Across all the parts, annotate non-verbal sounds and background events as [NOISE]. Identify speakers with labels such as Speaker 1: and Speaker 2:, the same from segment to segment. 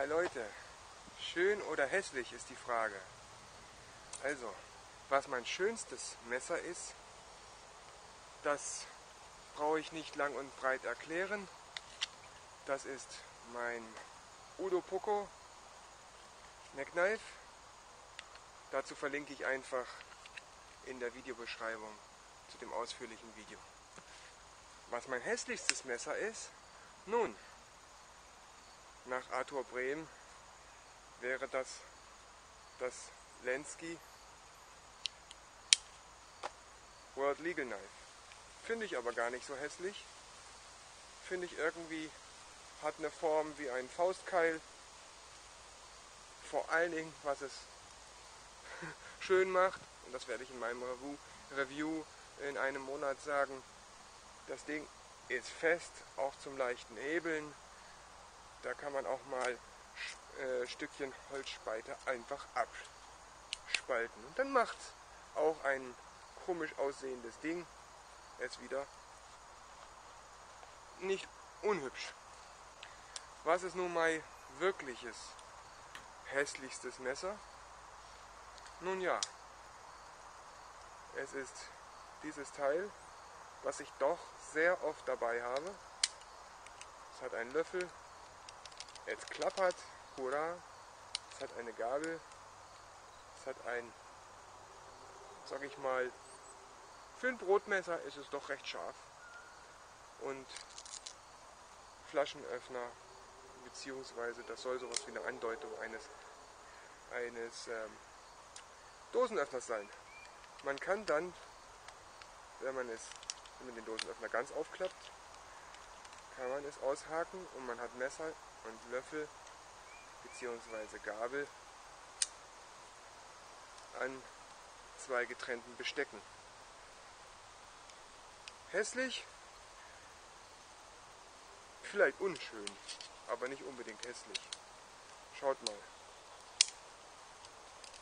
Speaker 1: Hi Leute, schön oder hässlich ist die Frage. Also, was mein schönstes Messer ist, das brauche ich nicht lang und breit erklären. Das ist mein Udo Poco Neckknife. Dazu verlinke ich einfach in der Videobeschreibung zu dem ausführlichen Video. Was mein hässlichstes Messer ist, nun, nach Arthur Brehm wäre das das Lenski World Legal Knife. Finde ich aber gar nicht so hässlich. Finde ich irgendwie, hat eine Form wie ein Faustkeil. Vor allen Dingen, was es [LAUGHS] schön macht, und das werde ich in meinem Review in einem Monat sagen, das Ding ist fest, auch zum leichten Hebeln. Da kann man auch mal äh, Stückchen Holzspeite einfach abspalten. Und dann macht auch ein komisch aussehendes Ding jetzt wieder nicht unhübsch. Was ist nun mein wirkliches hässlichstes Messer? Nun ja, es ist dieses Teil, was ich doch sehr oft dabei habe. Es hat einen Löffel, es klappert, hurra, es hat eine Gabel, es hat ein, sag ich mal, für ein Brotmesser ist es doch recht scharf. Und Flaschenöffner, beziehungsweise das soll sowas wie eine Andeutung eines, eines ähm, Dosenöffners sein. Man kann dann, wenn man es wenn man den Dosenöffner ganz aufklappt, kann man es aushaken und man hat Messer und Löffel bzw. Gabel an zwei getrennten Bestecken. Hässlich, vielleicht unschön, aber nicht unbedingt hässlich. Schaut mal.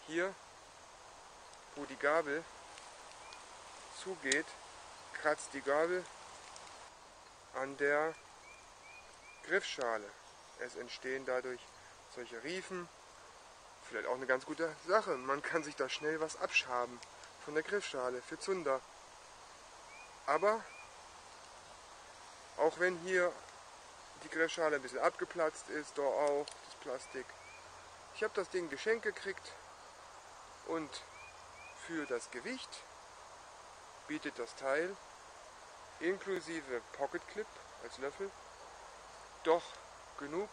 Speaker 1: Hier, wo die Gabel zugeht, kratzt die Gabel an der Griffschale. Es entstehen dadurch solche Riefen. Vielleicht auch eine ganz gute Sache. Man kann sich da schnell was abschaben von der Griffschale für Zunder. Aber auch wenn hier die Griffschale ein bisschen abgeplatzt ist, da auch das Plastik. Ich habe das Ding geschenkt gekriegt und für das Gewicht bietet das Teil inklusive Pocket Clip als Löffel doch genug,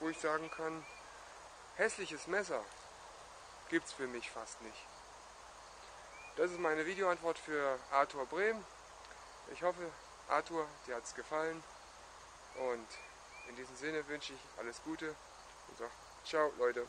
Speaker 1: wo ich sagen kann, hässliches Messer gibt es für mich fast nicht. Das ist meine Videoantwort für Arthur Brehm. Ich hoffe, Arthur, dir hat es gefallen. Und in diesem Sinne wünsche ich alles Gute und sage ciao Leute.